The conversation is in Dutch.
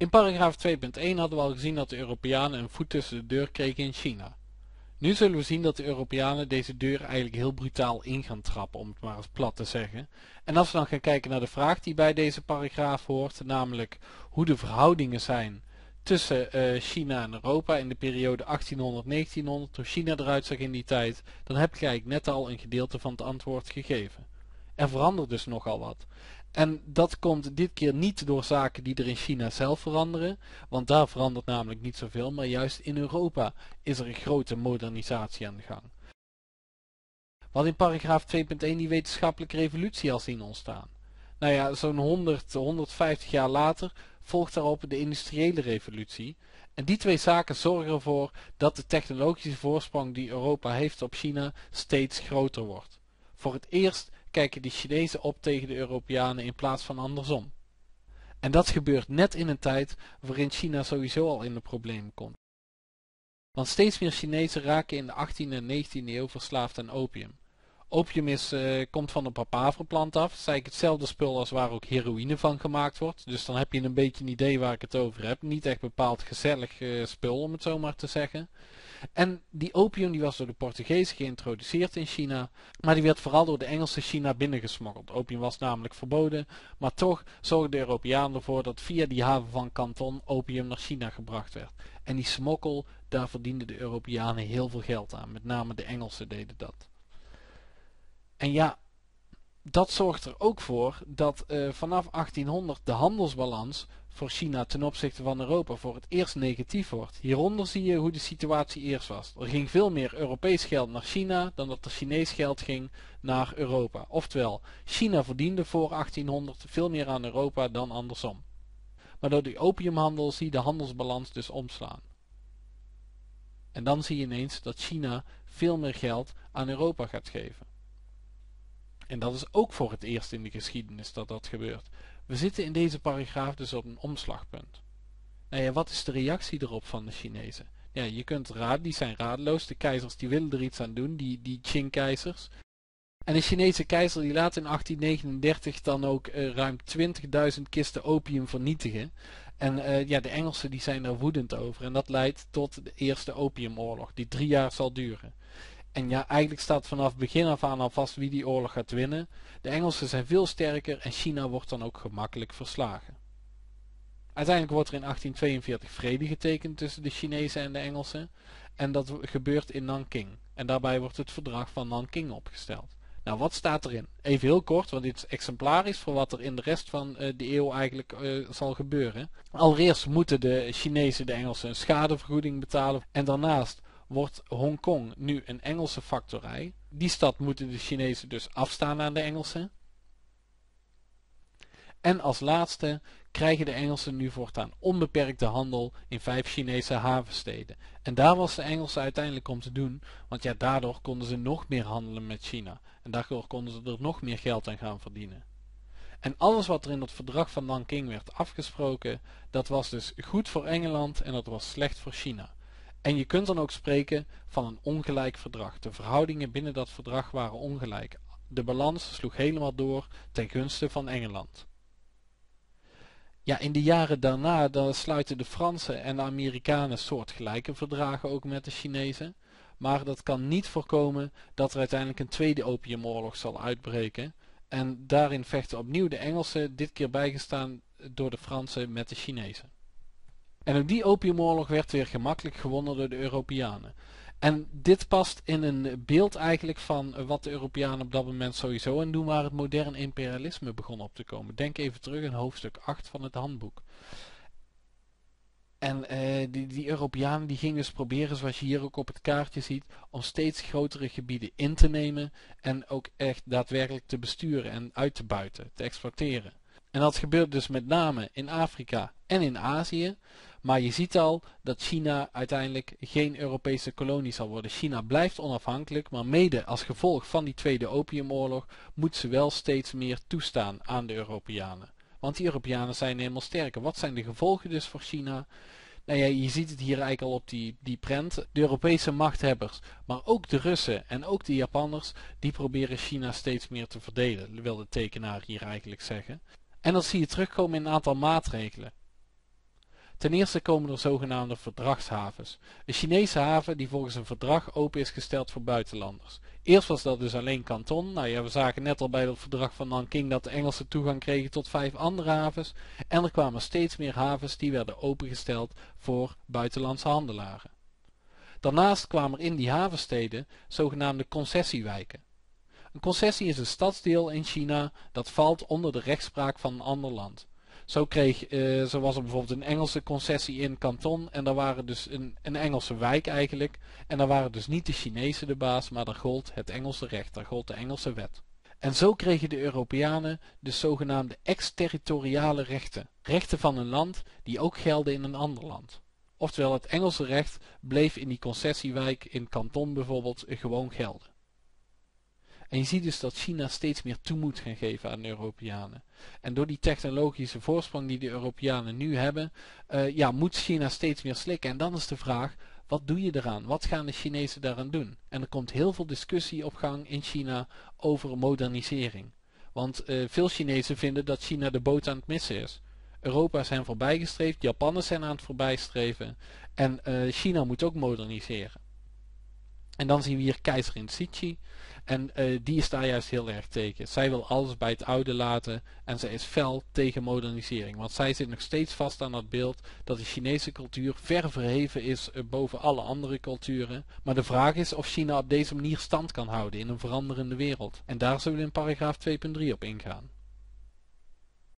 In paragraaf 2.1 hadden we al gezien dat de Europeanen een voet tussen de deur kregen in China. Nu zullen we zien dat de Europeanen deze deur eigenlijk heel brutaal in gaan trappen, om het maar eens plat te zeggen. En als we dan gaan kijken naar de vraag die bij deze paragraaf hoort, namelijk hoe de verhoudingen zijn tussen uh, China en Europa in de periode 1800-1900, hoe China eruit zag in die tijd, dan heb ik eigenlijk net al een gedeelte van het antwoord gegeven. Er verandert dus nogal wat. En dat komt dit keer niet door zaken die er in China zelf veranderen, want daar verandert namelijk niet zoveel, maar juist in Europa is er een grote modernisatie aan de gang. Wat in paragraaf 2.1 die wetenschappelijke revolutie al zien ontstaan. Nou ja, zo'n 100, 150 jaar later volgt daarop de industriële revolutie. En die twee zaken zorgen ervoor dat de technologische voorsprong die Europa heeft op China steeds groter wordt. Voor het eerst kijken de Chinezen op tegen de Europeanen in plaats van andersom. En dat gebeurt net in een tijd waarin China sowieso al in de problemen komt. Want steeds meer Chinezen raken in de 18e en 19e eeuw verslaafd aan opium. Opium is, uh, komt van de papaverplant af. Is eigenlijk hetzelfde spul als waar ook heroïne van gemaakt wordt. Dus dan heb je een beetje een idee waar ik het over heb. Niet echt bepaald gezellig uh, spul om het zo maar te zeggen. En die opium die was door de Portugezen geïntroduceerd in China, maar die werd vooral door de Engelsen China binnengesmokkeld. Opium was namelijk verboden, maar toch zorgden de Europeanen ervoor dat via die haven van Canton opium naar China gebracht werd. En die smokkel, daar verdienden de Europeanen heel veel geld aan, met name de Engelsen deden dat. En ja, dat zorgt er ook voor dat uh, vanaf 1800 de handelsbalans voor China ten opzichte van Europa voor het eerst negatief wordt. Hieronder zie je hoe de situatie eerst was. Er ging veel meer Europees geld naar China dan dat er Chinees geld ging naar Europa. Oftewel, China verdiende voor 1800 veel meer aan Europa dan andersom. Maar door die opiumhandel zie je de handelsbalans dus omslaan. En dan zie je ineens dat China veel meer geld aan Europa gaat geven. En dat is ook voor het eerst in de geschiedenis dat dat gebeurt. We zitten in deze paragraaf dus op een omslagpunt. Nou wat is de reactie erop van de Chinezen? Ja, je kunt raden, die zijn radeloos. De keizers die willen er iets aan doen, die, die Qing-keizers. En de Chinese keizer die laat in 1839 dan ook uh, ruim 20.000 kisten opium vernietigen. En uh, ja, de Engelsen die zijn er woedend over. En dat leidt tot de eerste opiumoorlog, die drie jaar zal duren. En ja, eigenlijk staat vanaf begin af aan al vast wie die oorlog gaat winnen. De Engelsen zijn veel sterker en China wordt dan ook gemakkelijk verslagen. Uiteindelijk wordt er in 1842 vrede getekend tussen de Chinezen en de Engelsen. En dat gebeurt in Nanking. En daarbij wordt het verdrag van Nanking opgesteld. Nou, wat staat erin? Even heel kort, want dit is exemplarisch voor wat er in de rest van uh, de eeuw eigenlijk uh, zal gebeuren. Allereerst moeten de Chinezen de Engelsen een schadevergoeding betalen. En daarnaast wordt Hongkong nu een Engelse factorij. Die stad moeten de Chinezen dus afstaan aan de Engelsen. En als laatste krijgen de Engelsen nu voortaan onbeperkte handel in vijf Chinese havensteden. En daar was de Engelsen uiteindelijk om te doen, want ja, daardoor konden ze nog meer handelen met China. En daardoor konden ze er nog meer geld aan gaan verdienen. En alles wat er in het verdrag van Nanking werd afgesproken, dat was dus goed voor Engeland en dat was slecht voor China. En je kunt dan ook spreken van een ongelijk verdrag. De verhoudingen binnen dat verdrag waren ongelijk. De balans sloeg helemaal door ten gunste van Engeland. Ja, in de jaren daarna dan sluiten de Fransen en de Amerikanen soortgelijke verdragen ook met de Chinezen. Maar dat kan niet voorkomen dat er uiteindelijk een tweede opiumoorlog zal uitbreken. En daarin vechten opnieuw de Engelsen, dit keer bijgestaan door de Fransen met de Chinezen. En ook die opiumoorlog werd weer gemakkelijk gewonnen door de Europeanen. En dit past in een beeld eigenlijk van wat de Europeanen op dat moment sowieso aan doen waar het modern imperialisme begon op te komen. Denk even terug in hoofdstuk 8 van het handboek. En uh, die, die Europeanen die gingen dus proberen, zoals je hier ook op het kaartje ziet, om steeds grotere gebieden in te nemen en ook echt daadwerkelijk te besturen en uit te buiten, te exploiteren. En dat gebeurt dus met name in Afrika en in Azië. Maar je ziet al dat China uiteindelijk geen Europese kolonie zal worden. China blijft onafhankelijk, maar mede als gevolg van die Tweede Opiumoorlog moet ze wel steeds meer toestaan aan de Europeanen. Want die Europeanen zijn helemaal sterker. Wat zijn de gevolgen dus voor China? Nou ja, je ziet het hier eigenlijk al op die, die prent. De Europese machthebbers, maar ook de Russen en ook de Japanners, die proberen China steeds meer te verdelen, wil de tekenaar hier eigenlijk zeggen. En dat zie je terugkomen in een aantal maatregelen. Ten eerste komen er zogenaamde verdragshavens. Een Chinese haven die volgens een verdrag open is gesteld voor buitenlanders. Eerst was dat dus alleen Kanton. Nou ja, we zagen net al bij het verdrag van Nanking dat de Engelsen toegang kregen tot vijf andere havens. En er kwamen steeds meer havens die werden opengesteld voor buitenlandse handelaren. Daarnaast kwamen er in die havensteden zogenaamde concessiewijken. Een concessie is een stadsdeel in China dat valt onder de rechtspraak van een ander land. Zo, kreeg, zo was er bijvoorbeeld een Engelse concessie in Canton en daar waren dus een, een Engelse wijk eigenlijk. En daar waren dus niet de Chinezen de baas, maar daar gold het Engelse recht, daar gold de Engelse wet. En zo kregen de Europeanen de zogenaamde exterritoriale rechten. Rechten van een land die ook gelden in een ander land. Oftewel het Engelse recht bleef in die concessiewijk in Canton bijvoorbeeld gewoon gelden. En je ziet dus dat China steeds meer toe moet gaan geven aan de Europeanen. En door die technologische voorsprong die de Europeanen nu hebben, uh, ja, moet China steeds meer slikken. En dan is de vraag, wat doe je eraan? Wat gaan de Chinezen daaraan doen? En er komt heel veel discussie op gang in China over modernisering. Want uh, veel Chinezen vinden dat China de boot aan het missen is. Europa is hen voorbijgestreefd, Japanners zijn aan het voorbijstreven en uh, China moet ook moderniseren. En dan zien we hier keizerin Cixi. En uh, die is daar juist heel erg tegen. Zij wil alles bij het oude laten en zij is fel tegen modernisering. Want zij zit nog steeds vast aan dat beeld dat de Chinese cultuur ver verheven is uh, boven alle andere culturen. Maar de vraag is of China op deze manier stand kan houden in een veranderende wereld. En daar zullen we in paragraaf 2.3 op ingaan.